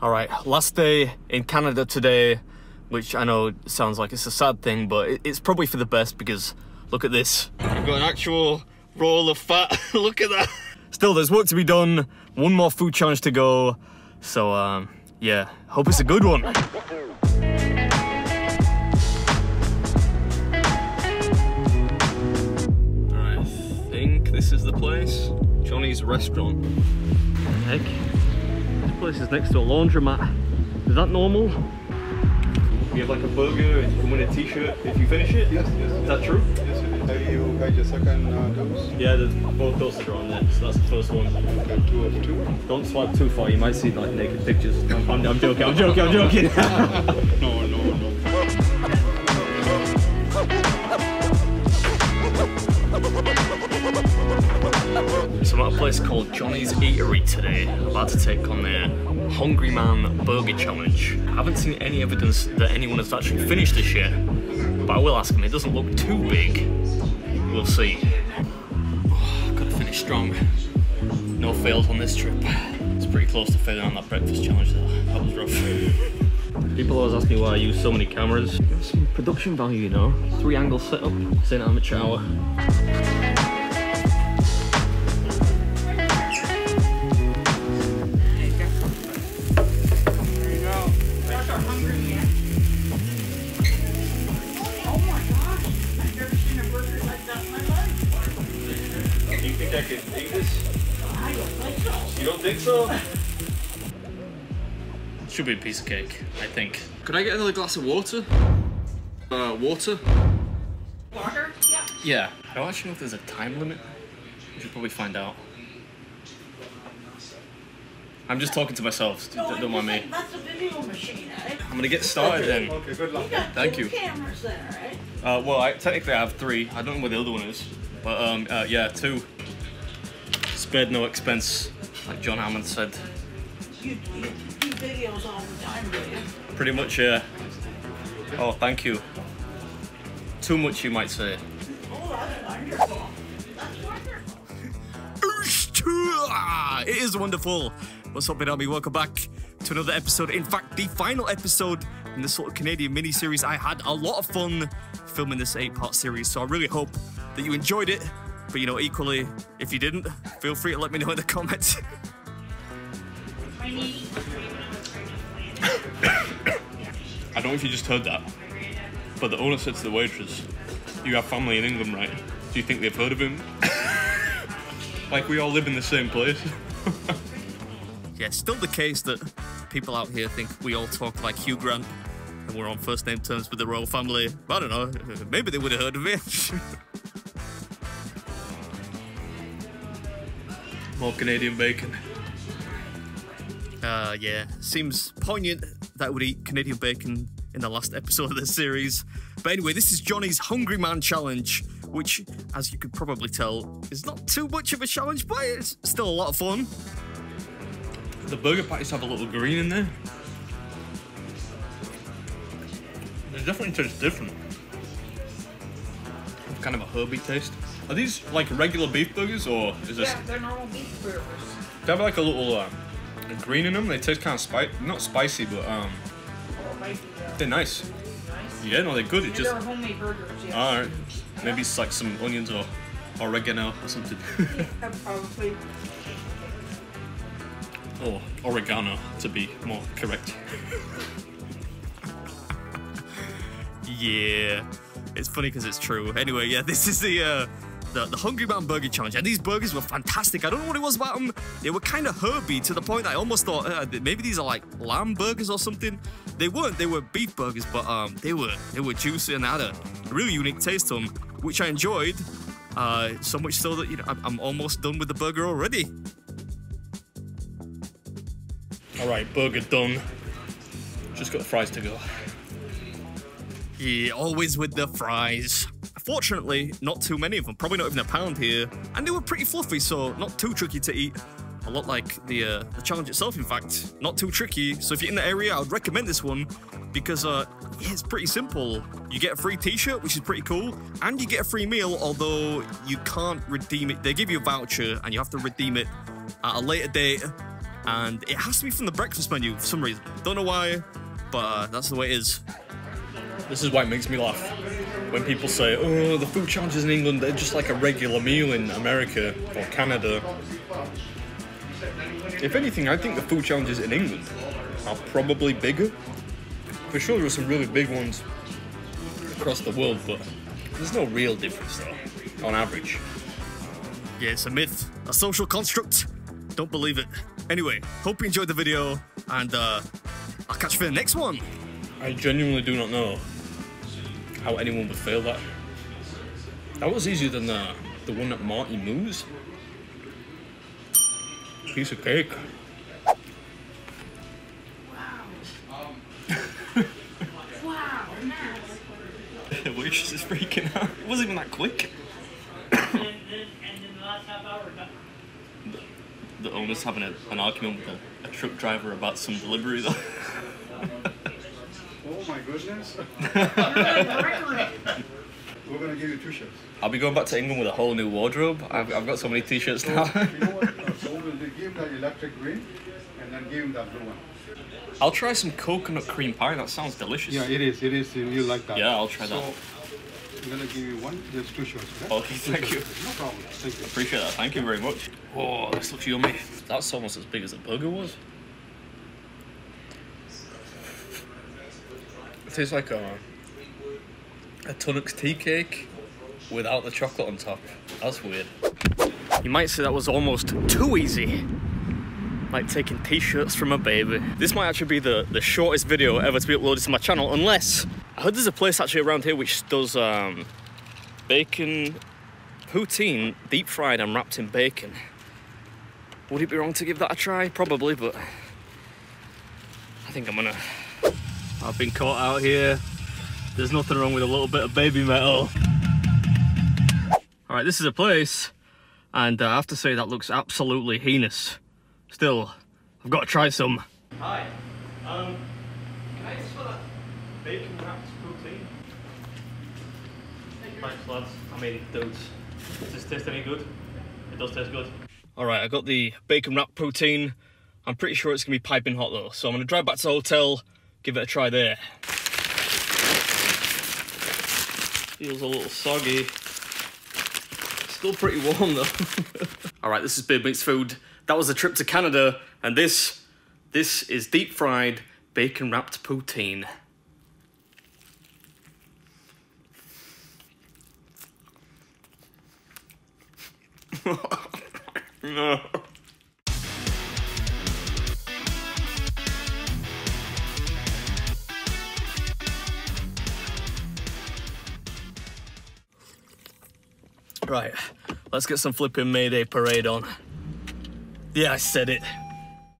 All right, last day in Canada today, which I know sounds like it's a sad thing, but it's probably for the best because look at this. I've got an actual roll of fat. look at that. Still, there's work to be done. One more food challenge to go. So, um, yeah, hope it's a good one. Think this is the place. Johnny's Restaurant. Heck, place is next to a laundromat. Is that normal? You have like a burger and you can win a t-shirt if you finish it? Yes, yes. Is that true? Yes, it is. Have you got your second uh, dose? Yeah, there's both doses are on there, so that's the first one. Okay, two of two. Don't swipe too far, you might see like naked pictures. I'm, I'm, I'm joking, I'm joking, I'm joking. No, no, no. I'm at a place called Johnny's Eatery today, about to take on their Hungry Man Burger Challenge. I haven't seen any evidence that anyone has actually finished this yet, but I will ask them, it doesn't look too big. We'll see. Oh, gotta finish strong. No fails on this trip. It's pretty close to failing on that breakfast challenge though. That was rough. People always ask me why I use so many cameras. Some production value, you know. Three angle setup, sitting amateur hour. Do don't think so? Should be a piece of cake, I think. Could I get another glass of water? Uh, water? Water? Yeah. Yeah. I don't actually know if there's a time limit. We should probably find out. I'm just talking to myself. Don't, don't mind me. That's a video machine, right? I'm gonna get started then. Okay, good luck. You got Thank two you. cameras there, right? Uh, well, I, technically I have three. I don't know where the other one is. But um, uh, yeah, two. Spared no expense, like John Hammond said. You, you do videos all the time, do you? Pretty much, yeah. Oh, thank you. Too much, you might say. Oh, that's wonderful. That's wonderful. It is wonderful. What's up, Army? Welcome back to another episode. In fact, the final episode in this sort of Canadian mini series. I had a lot of fun filming this eight part series, so I really hope that you enjoyed it. But you know, equally, if you didn't, feel free to let me know in the comments. I don't know if you just heard that, but the owner said to the waitress, You have family in England, right? Do you think they've heard of him? like we all live in the same place. yeah, it's still the case that people out here think we all talk like Hugh Grant and we're on first name terms with the royal family. I don't know, maybe they would have heard of me. More Canadian bacon. Uh, yeah, seems poignant that we'd eat Canadian bacon in the last episode of this series. But anyway, this is Johnny's Hungry Man Challenge, which, as you could probably tell, is not too much of a challenge, but it's still a lot of fun. The burger patties have a little green in there. They definitely taste different. Kind of a herby taste. Are these like regular beef burgers, or is this? Yeah, they're normal beef burgers. They have like a little uh, green in them. They taste kind of spicy, not spicy, but um, Oh, might be, uh, they're nice. nice. Yeah, no, they're good. It They're just homemade burgers, yeah. all right. Maybe it's like some onions or oregano or something. Yeah, probably. or oregano to be more correct. yeah, it's funny because it's true. Anyway, yeah, this is the. Uh, the, the Hungry Man Burger Challenge, and these burgers were fantastic. I don't know what it was about them. They were kind of herby to the point I almost thought uh, maybe these are like lamb burgers or something. They weren't. They were beef burgers, but um, they were they were juicy and had a really unique taste to them, which I enjoyed. Uh, so much so that you know I'm, I'm almost done with the burger already. All right, burger done. Just got the fries to go. Yeah, always with the fries. Fortunately, not too many of them, probably not even a pound here, and they were pretty fluffy, so not too tricky to eat. A lot like the uh, the challenge itself, in fact, not too tricky. So if you're in the area, I would recommend this one because uh, yeah, it's pretty simple. You get a free T-shirt, which is pretty cool, and you get a free meal. Although you can't redeem it, they give you a voucher, and you have to redeem it at a later date. and it has to be from the breakfast menu for some reason. Don't know why, but uh, that's the way it is. This is why it makes me laugh. When people say, oh, the food challenges in England, they're just like a regular meal in America or Canada. If anything, I think the food challenges in England are probably bigger. For sure, there are some really big ones across the world, but there's no real difference though, on average. Yeah, it's a myth, a social construct. Don't believe it. Anyway, hope you enjoyed the video, and uh, I'll catch you for the next one. I genuinely do not know how anyone would fail that. That was easier than the, the one at Marty Moo's. Piece of cake. Wow, nice. The waitress is freaking out. It wasn't even that quick. and, then, and then the last half hour, got The owner's having a, an argument with a, a truck driver about some delivery though. My goodness. record. We're gonna give you two shirts. I'll be going back to England with a whole new wardrobe. I've, I've got so many t-shirts now. You know what? So we'll give the electric green and then give him that blue one. I'll try some coconut cream pie. That sounds delicious. Yeah, it is. It is. You like that? Yeah, I'll try so, that. I'm gonna give you one. There's two shirts. Okay? Okay, Two thank you. No problem. Thank you. Appreciate that. Thank you very much. Oh, this looks yummy. That's almost as big as a burger was. Tastes like a a Tunnocks tea cake without the chocolate on top. That's weird. You might say that was almost too easy. Like taking t-shirts from a baby. This might actually be the, the shortest video ever to be uploaded to my channel, unless I heard there's a place actually around here which does um, bacon poutine deep fried and wrapped in bacon. Would it be wrong to give that a try? Probably, but I think I'm gonna. I've been caught out here. There's nothing wrong with a little bit of Babymetal. All right, this is a place, and uh, I have to say that looks absolutely heinous. Still, I've got to try some. Hi, um, can I ask for that bacon wrapped poutine? Thanks, lads. I mean, dudes. Does this taste any good? It does taste good. All right, I got the bacon wrap poutine. I'm pretty sure it's gonna be piping hot though, so I'm gonna drive back to the hotel, give it a try there. Feels a little soggy. Still pretty warm though. All right, this is Beard Meats Food. That was a trip to Canada, and this, this is deep fried bacon wrapped poutine. no. Right, let's get some flipping Mayday parade on. Yeah, I said it.